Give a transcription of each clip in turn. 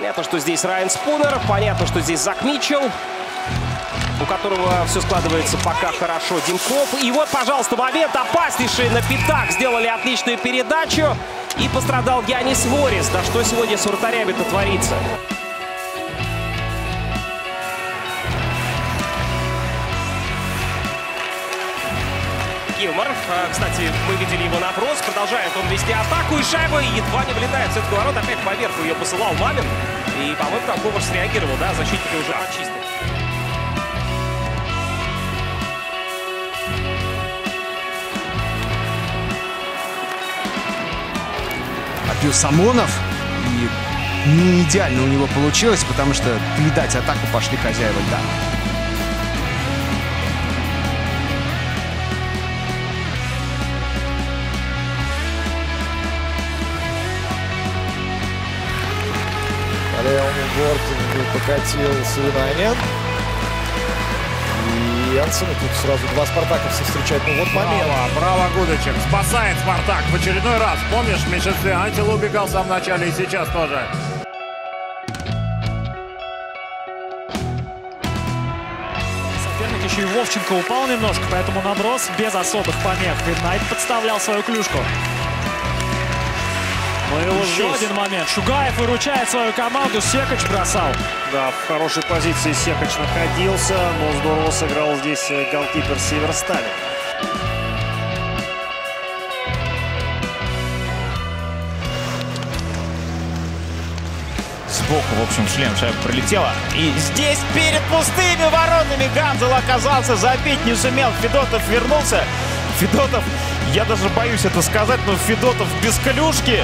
Понятно, что здесь Райан Спунер, понятно, что здесь Зак Митчелл, у которого все складывается пока хорошо. Димков. И вот, пожалуйста, момент опаснейший на пятак. Сделали отличную передачу. И пострадал Янис Ворис. Да что сегодня с вратарями-то творится? Гилмор. А, Кстати, мы видели его наброс. Продолжает он вести атаку. И шайба едва не влетает в сетку ворот. Опять поверху ее посылал Мамин. И, по-моему, там Коварь среагировал. Да, защитники уже почистили. отбил Самонов. И не идеально у него получилось, потому что доедать атаку пошли хозяева льда. По левому покатил Сулейманин. И Янсен. И тут сразу два спартаковца встречают. Ну вот момент. Браво, браво, Гудочек. Спасает Спартак в очередной раз. Помнишь, в меньшинстве Антил убегал в самом начале и сейчас тоже. Соперник еще и Вовченко упал немножко, поэтому наброс без особых помех. Виднайт подставлял свою клюшку. Ну Еще здесь. один момент. Шугаев выручает свою команду. Секач бросал. Да, в хорошей позиции Секач находился, но здорово сыграл здесь э, голкипер Северстали. Сбоку, в общем, шлем шайба пролетела. И здесь перед пустыми воротами Ганзел оказался, забить не сумел. Федотов вернулся. Федотов, я даже боюсь это сказать, но Федотов без клюшки.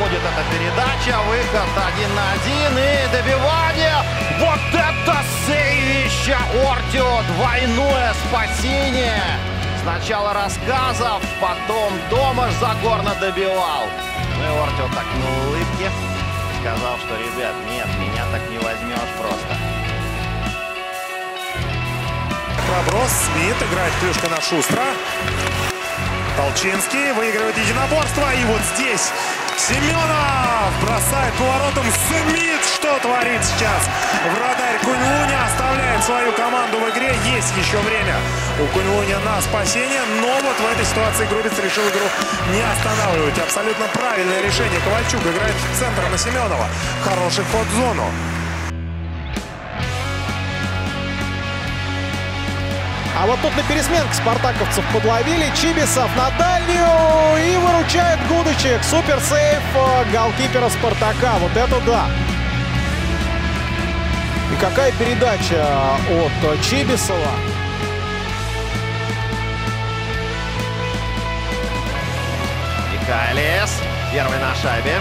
Проходит эта передача. Выход один на один. И добивание. Вот это сейвище Ортио. Двойное спасение. Сначала рассказов, потом Домаш Загорно добивал. Ну и Ортио так на улыбке сказал, что, ребят, нет, меня так не возьмешь просто. Проброс. Смит играет клюшка на Шустра. Толчинский выигрывает единоборство. И вот здесь Семенов бросает поворотом. Смит что творит сейчас? Вратарь Кунь-Луня оставляет свою команду в игре. Есть еще время у Кунь-Луня на спасение. Но вот в этой ситуации Грубец решил игру не останавливать. Абсолютно правильное решение. Ковальчук играет в центр на Семенова. Хороший ход в зону. А вот тут на пересменке спартаковцев подловили. Чибисов на дальнюю. И выручает Гудочек. Супер сейф э, голкипера Спартака. Вот это да. И какая передача от э, Чибисова. Михайлис. Первый на шайбе.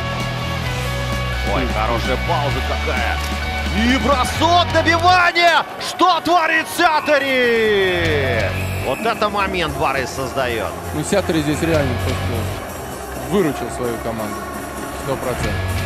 Ой, хорошая пауза какая. И бросок добивания! Что творит Сятори? Вот это момент Барыс создает. Ну, Сятори здесь реально просто выручил свою команду. Сто процентов.